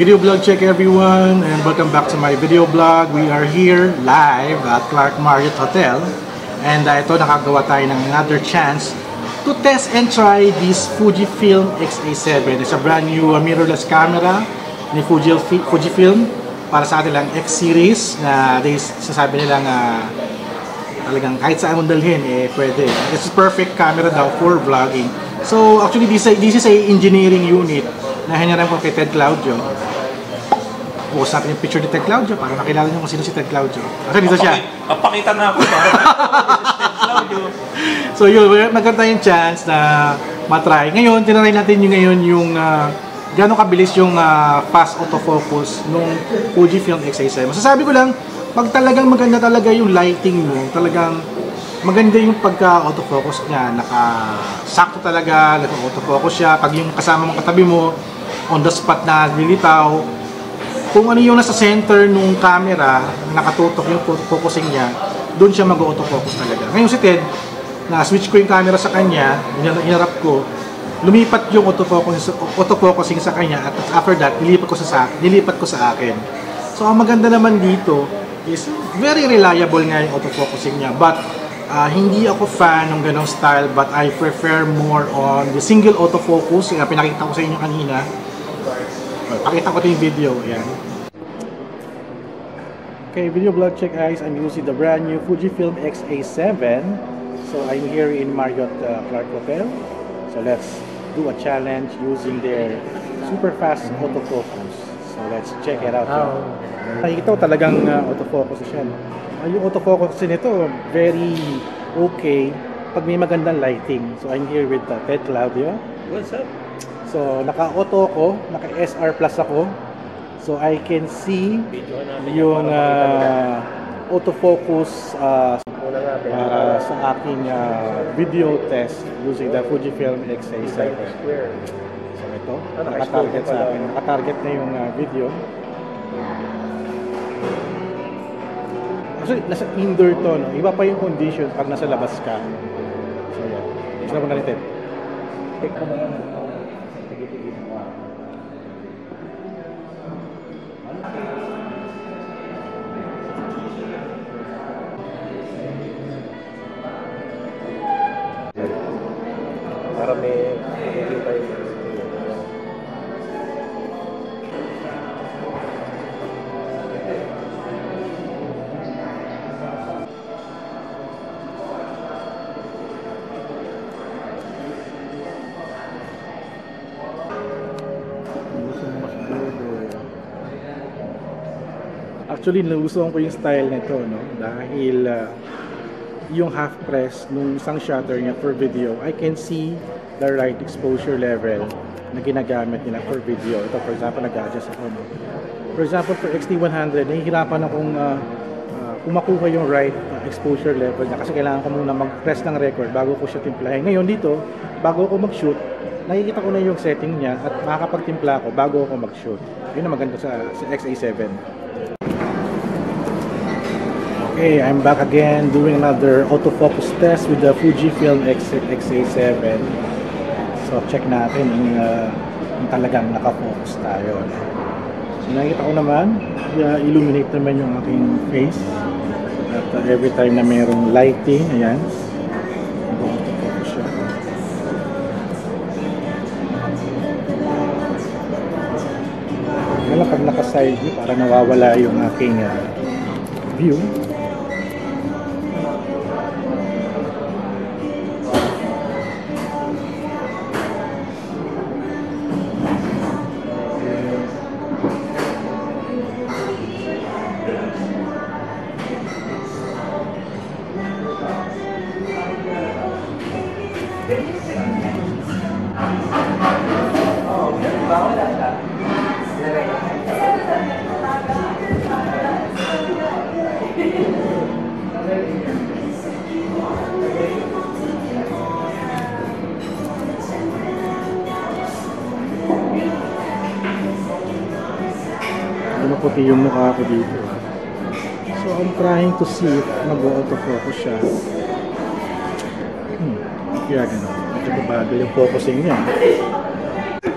Video vlog check everyone and welcome back to my video vlog. We are here live at Clark Marriott Hotel and uh, ito nakagawa tayo ng another chance to test and try this Fujifilm X-A7. It's a brand new uh, mirrorless camera ni Fuji, Fujifilm para sa kanilang X series na they sasabi nilang uh, talagang kahit saan mong dalhin eh pwede. It's a perfect camera daw for vlogging. So actually this, this is a engineering unit na hinaram ko kay Ted Claudio Bukas natin yung picture ni Ted Claudio para makilala niyo kung sino si Ted Claudio. Kasi dito siya. Papakita na ako para Ted Claudio. So yun, maganda yung chance na matry. Ngayon, tinry natin yung ngayon yung uh, gano'ng kabilis yung uh, fast autofocus nung Fujifilm X-A7. Masasabi ko lang, pag talagang maganda talaga yung lighting mo, talagang maganda yung pagka-autofocus niya. Naka-sakto talaga, naka-autofocus siya. Pag yung kasama mong katabi mo, on the spot na lilitaw, kung ano yung nasa center nung camera, nakatutok yung focusing niya, doon siya mag-autofocus talaga. Ngayon si Ted, na switch ko yung camera sa kanya, hinarap ko, lumipat yung autofocus, autofocusing sa kanya at after that, nilipat ko sa, nilipat ko sa akin. So ang maganda naman dito is very reliable nga yung autofocusing niya. But uh, hindi ako fan ng ganong style but I prefer more on the single autofocus. Yung pinakita ko sa inyo kanina Pakita ko ito yung video. Ayan. Okay, video vlog check guys. I'm using the brand new Fujifilm X-A7. So I'm here in Marriott uh, Clark Hotel. So let's do a challenge using their super fast autofocus. So let's check it out. Oh. Nakikita ko talagang uh, autofocus siya. No? Uh, yung autofocus nito, very okay pag may magandang lighting. So I'm here with uh, Ted Claudio. What's up? So, naka-auto ko, naka-SR Plus ako. So, I can see yung uh, autofocus uh, uh, sa aking uh, video test using the Fujifilm X-A7. So, ito, naka-target sa akin. Naka-target na yung uh, video. Actually, nasa indoor to, no? Iba pa yung condition pag nasa labas ka. So, yan. Gusto na mo natin. Take para may makikita yung Actually, nagustuhan ko yung style nito, no? Dahil uh, yung half press nung isang shutter niya for video, I can see the right exposure level na ginagamit nila for video. Ito, for example, nag-adjust ako. No? For example, for XT100, nahihirapan akong uh, uh, kumakuha yung right uh, exposure level niya kasi kailangan ko muna mag-press ng record bago ko siya timplahin. Ngayon dito, bago ako mag-shoot, nakikita ko na yung setting niya at makakapagtimpla ako bago ako mag-shoot. Yun ang maganda sa, sa XA7. Okay, I'm back again doing another autofocus test with the Fujifilm X X-A7. So check natin yung, uh, yung talagang nakafocus tayo. So nakikita ko naman, uh, illuminate naman yung aking face. At uh, every time na mayroong lighting, ayan. Kaya pag naka-side view, para nawawala yung aking uh, view. Puti yung mukha ko dito. So, I'm trying to see if mag-autofocus siya. Hmm, kaya gano'n. Medyo babagal yung focusing niya.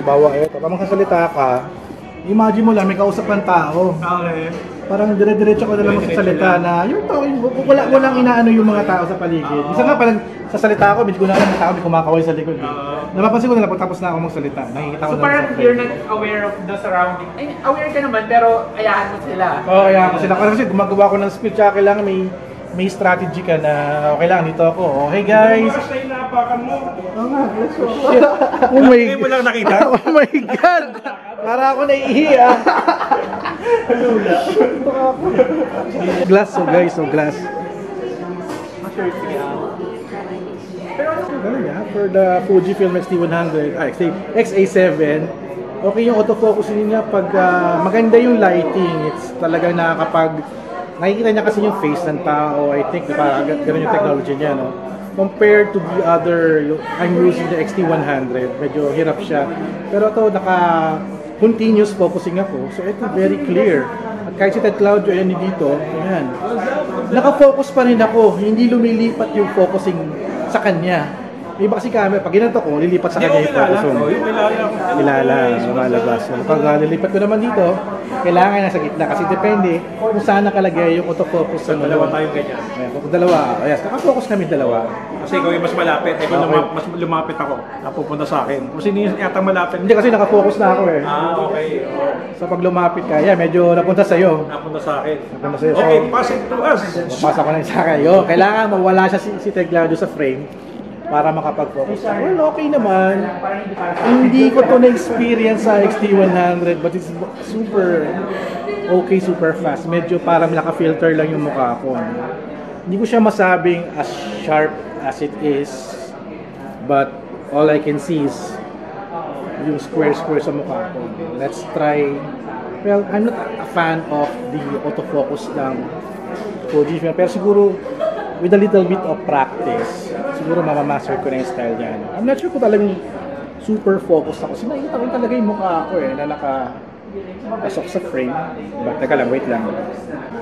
Bawa ito. Kapag makasalita ka, Imagine mo lang, may kausap ng tao. Okay. Parang dire-diretso ko na lang magsasalita na you're talking, wala mo lang inaano yung mga tao sa paligid. Isa nga parang sa salita ko, medyo ko na alam na tao may kumakaway sa likod. Eh. Oo. Napapansin ko na lang pag tapos na ako magsalita. Nakikita ko So na parang sa you're not aware of the surrounding. I mean, aware ka naman pero ayahan mo sila. Oo, kaya ako sila. Kasi gumagawa ko ng speech, kaya kailangan may may strategy ka na okay lang, dito ako. Oh, hey guys! Oras na inaapakan mo. Oh, nga, go. Oh my Hindi mo lang nakita? oh my God! Para ako naiihi ah. glass, so guys, so glass. Ganun yan, for the Fujifilm X-T100, ah, X- XA7, okay yung autofocusing niya pag ah, maganda yung lighting. It's talagang nakakapag nakikita niya kasi yung face ng tao. I think gan- ganun yung technology niya, no? Compared to the other, I'm using the XT100, medyo hirap siya. Pero ito, naka continuous focusing ako. So ito, very clear. At kahit si Ted Claudio, ayan dito, ayan. Nakafocus pa rin ako. Hindi lumilipat yung focusing sa kanya. Iba kasi camera, pag ginanto ko, lilipat sa kanya yung focus. Oh, yung kilala ko. Kilala, lumalabas. Pag uh, lilipat ko naman dito, kailangan nasa gitna kasi depende kung saan nakalagay yung autofocus sa Dalawa tayong ganyan. Ayan, kung dalawa, yes, nakafocus kami dalawa. Kasi ikaw yung mas malapit. Ikaw Okay. lumap- mas lumapit ako. Napupunta sa akin. Kung sino yung yata malapit. Hindi kasi nakafocus na ako eh. Ah, okay. Oh, So pag lumapit ka, yeah, medyo napunta sa'yo. napunta sa akin. Napunta sa'yo. Okay, So, pass it to us. Papasok ko na sa akin. Yo, kailangan mawala siya si, si Ted Claudio sa frame para makapag-focus. Well, okay naman. Hindi ko to na-experience sa XT100 but it's super okay, super fast. Medyo parang naka-filter lang yung mukha ko. Hindi ko siya masabing as sharp as it is but all I can see is yung square-square sa mukha ko. Let's try. Well, I'm not a fan of the autofocus ng Fujifilm. Pero siguro, with a little bit of practice, siguro mamamaster ko na yung style niya. no? I'm not sure kung talagang super focused ako. Kasi nakikita ko talaga yung mukha ko eh, na naka pasok sa frame. But teka lang, wait lang.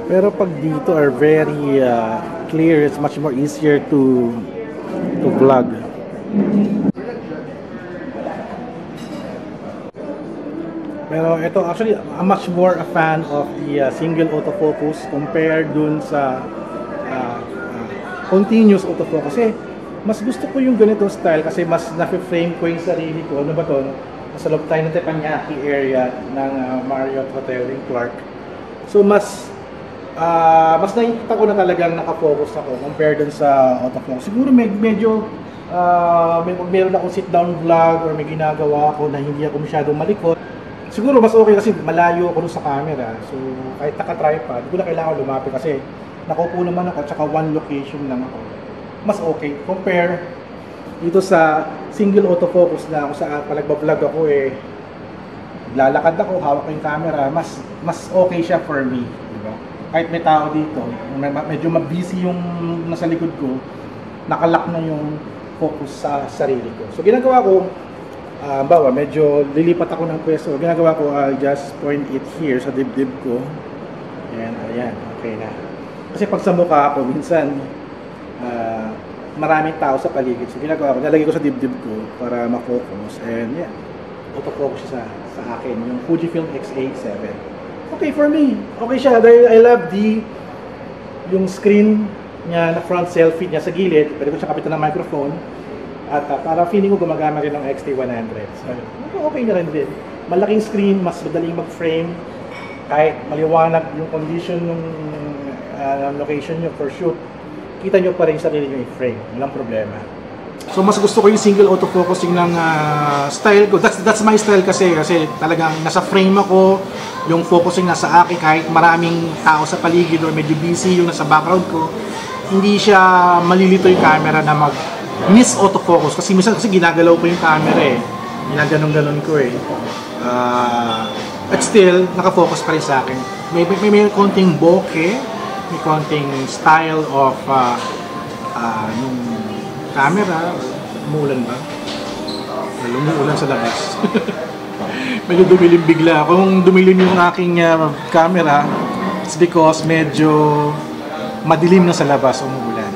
Pero pag dito are very uh, clear, it's much more easier to to vlog. Pero ito actually I'm much more a fan of the uh, single autofocus compared dun sa continuous autofocus. Kasi mas gusto ko yung ganito style kasi mas na-frame ko yung sarili ko. Ano ba to? Nasa loob tayo ng Teppanyaki area ng uh, Marriott Hotel in Clark. So mas ah mas nakikita ko na talagang nakafocus ako compared dun sa autofocus. Siguro med- medyo ah may meron akong sit down vlog or may ginagawa ako na hindi ako masyadong malikot. Siguro mas okay kasi malayo ako sa camera. So kahit naka-tripod, hindi ko na kailangan lumapit kasi nakaupo naman ako tsaka one location lang ako. Mas okay compare dito sa single autofocus na ako sa pag nagba-vlog ako eh lalakad ako, hawak ko yung camera, mas mas okay siya for me, di ba? Kahit may tao dito, medyo mabusy yung nasa likod ko, nakalock na yung focus sa sarili ko. So ginagawa ko, ah, bawa, medyo lilipat ako ng pwesto. Ginagawa ko, I'll just point it here sa dibdib ko. Ayan, ayan, okay na. Kasi pag sa mukha ko, minsan, ah, maraming tao sa paligid. So ginagawa ko, nalagay ko sa dibdib ko para ma-focus. And yeah, autofocus siya sa, sa akin, yung Fujifilm X-A7. Okay for me. Okay siya dahil I love the yung screen niya na front selfie niya sa gilid. Pwede ko siya kapitan ng microphone. At uh, para feeling ko gumagamit rin ng XT100. So, okay na rin din. Malaking screen, mas madaling mag-frame. Kahit maliwanag yung condition ng uh, location nyo for shoot, kita nyo pa rin yung sarili nyo i-frame. Walang problema. So mas gusto ko yung single autofocusing ng ah, style ko. That's that's my style kasi kasi talagang nasa frame ako, yung focusing nasa akin kahit maraming tao sa paligid or medyo busy yung nasa background ko. Hindi siya malilito yung camera na mag miss autofocus kasi minsan kasi ginagalaw ko yung camera eh. Ginaganon-ganon ko eh. Ah, but still, nakafocus pa rin sa akin. May, may, may konting bokeh, may konting style of ah, ah, nung camera. Umuulan ba? Well, umuulan sa labas. medyo dumilim bigla. Kung dumilim yung aking ah, camera, it's because medyo madilim na sa labas, umuulan.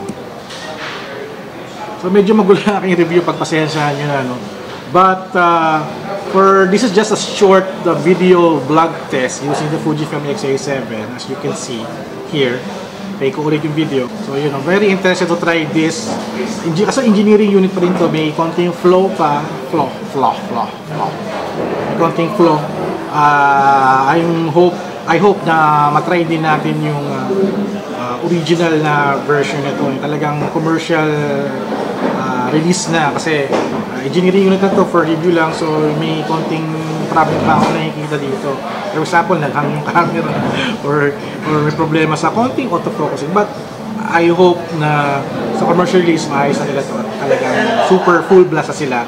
So medyo magulo ang aking review, pagpasensyahan nyo na, no? But, uh, For this is just a short uh, video vlog test using the Fujifilm X-A7 as you can see here. Play ko ulit yung video. So yun, I'm very interested to try this. Kaso engineering unit pa rin to. May konting flow pa. Flow, flow, flow, flow. May konting flow. Ah, I'm hope, I hope na matry din natin yung ah, ah, original na version nito. Talagang commercial release na kasi engineering unit na to for review lang so may konting problem pa ako nakikita dito. For example, naghang yung camera or, or may problema sa konting autofocusing. But I hope na sa commercial release maayos na nila to at talagang super full blast sila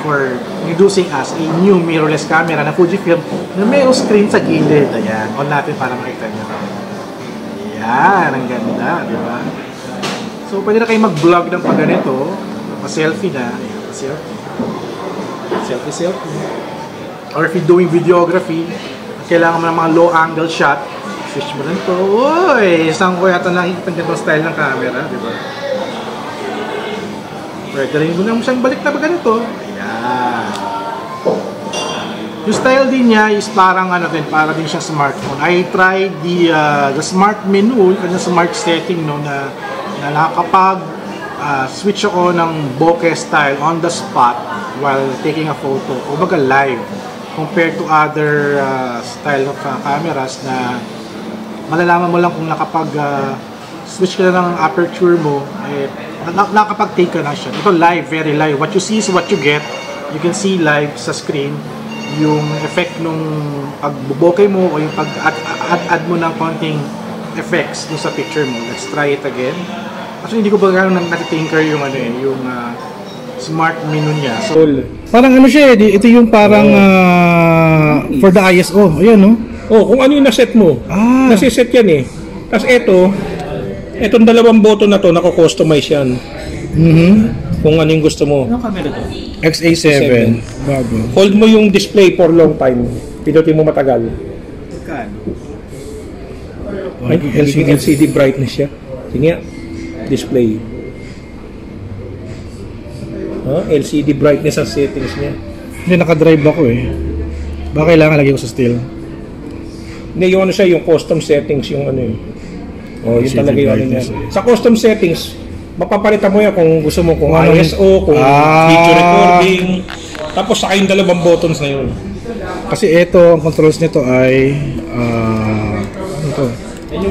for introducing us a new mirrorless camera na Fujifilm na mayroong screen sa gilid. Ayan, on natin para makita nyo. Ayan, ang ganda, di ba? So, pwede na kayo mag-vlog ng pag ganito. Pa-selfie na. Ayan, pa-selfie. Selfie, selfie. Or if you're doing videography, kailangan mo ng mga low angle shot, switch mo lang to. Uy, isang ko yata nakikita nito style ng camera, di ba? Pwede rin mo na siyang balik na ba ganito. Ayan. Yung style din niya is parang ano din, para din siya smartphone. I tried the uh, the smart menu, kanyang smart setting no na na nakakapag uh, switch ako ng bokeh style on the spot while taking a photo. O baga live compared to other uh, style of uh, cameras na malalaman mo lang kung nakapag uh, switch ka na ng aperture mo eh, na- nakapag-take ka na siya. Ito live, very live. What you see is what you get. You can see live sa screen yung effect nung pagbubokeh mo o yung pag-add mo ng konting effects dun sa picture mo. Let's try it again. Actually, hindi ko ba gano'n natitinker yung ano eh, yung ah, smart menu niya. So, parang ano siya eh, ito yung parang ah, for the ISO. Ayan no? Oh, kung ano yung naset mo. Ah. Nasiset yan eh. Tapos eto, etong dalawang button na to, nako-customize yan. Mhm. Kung ano yung gusto mo. XA7. Bago. Hold mo yung display for long time. Pinutin mo matagal. Ay, LCD, LCD brightness siya. Sige nga. Display. Oh, LCD brightness ang settings niya. Hindi, nakadrive ako eh. Baka kailangan lagay ko sa still. Hindi, yung ano siya, yung custom settings, yung ano yun. Oh, yun talaga yung ano niya. Sa custom settings, mapapalitan mo yan kung gusto mo, kung ano- ISO, kung Ah. video recording. Tapos saka yung dalawang buttons na yun. Kasi ito, ang controls nito ay ah,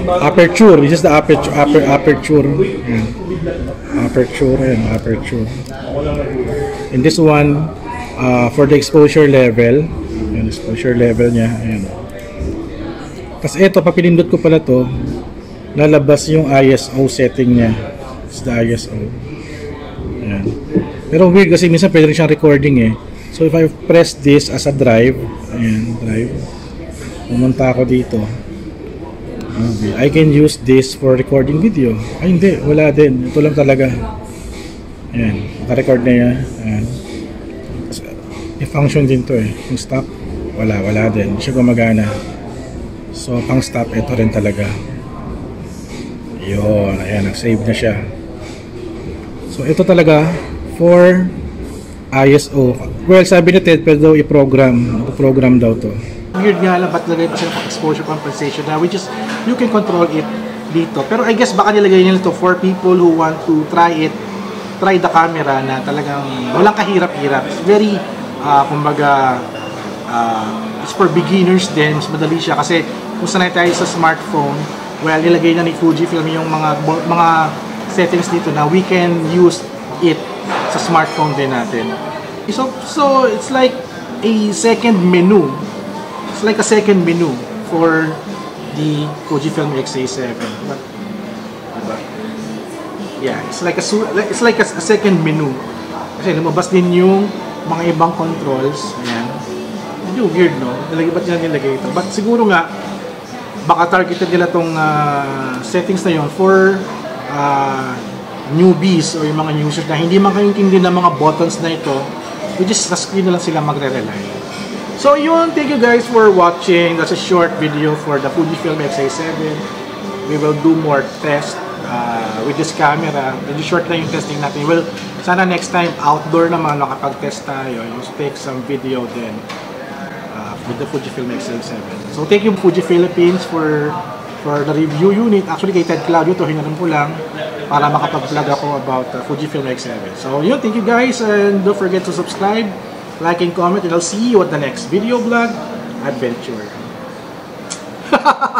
Aperture. This is the aperture. Aper, aperture. Ayan. Aperture. Ayan, aperture. And this one, uh, for the exposure level. Ayan, exposure level niya. Ayan. Tapos ito, pag pinindot ko pala to, lalabas yung ISO setting niya. It's the ISO. Ayan. Pero weird kasi minsan pwede rin siyang recording eh. So if I press this as a drive, ayan, drive, pumunta ako dito. Okay. I can use this for recording video. Ay hindi, wala din. Ito lang talaga. Ayan, naka-record na yan. Ayan. Tapos, May function din to eh. Yung stop, wala, wala din. Hindi siya gumagana. So, pang stop, ito rin talaga. Yun, ayan, nag-save na siya. So, ito talaga for ISO. Well, sabi ni Ted, pwede daw i-program. I-program daw to. Weird nga lang, ba't lagay pa sila pang exposure compensation na which is, you can control it dito. Pero I guess baka nilagay nila to for people who want to try it, try the camera na talagang walang kahirap-hirap. It's very, ah, kumbaga, ah, it's for beginners din. Mas madali siya kasi kung sanay tayo sa smartphone, well, nilagay na ni Fujifilm yung mga mga settings dito na we can use it sa smartphone din natin. So, so it's like a second menu. It's like a second menu for the Fujifilm X-A7. But, diba? Yeah, it's like a it's like a, a second menu. Kasi lumabas din yung mga ibang controls. Ayan. Medyo weird, no? Nilagay, ba't nila nilagay ito? But siguro nga, baka targeted nila tong ah, settings na yon for ah, newbies or yung mga users na hindi man kayo intindi ng mga buttons na ito which is sa screen na lang sila magre-rely. So yun, thank you guys for watching. That's a short video for the Fujifilm X-A7. We will do more tests uh, with this camera. Medyo short na yung testing natin. Well, sana next time outdoor naman nakapag-test tayo. Know, take some video then uh, with the Fujifilm X-L7. So thank you Fuji Philippines for for the review unit. Actually kay Ted Claudio to hinaram ko lang para makapag-vlog ako about uh, Fujifilm X7. So yun, thank you guys and don't forget to subscribe, like and comment and I'll see you at the next video vlog adventure.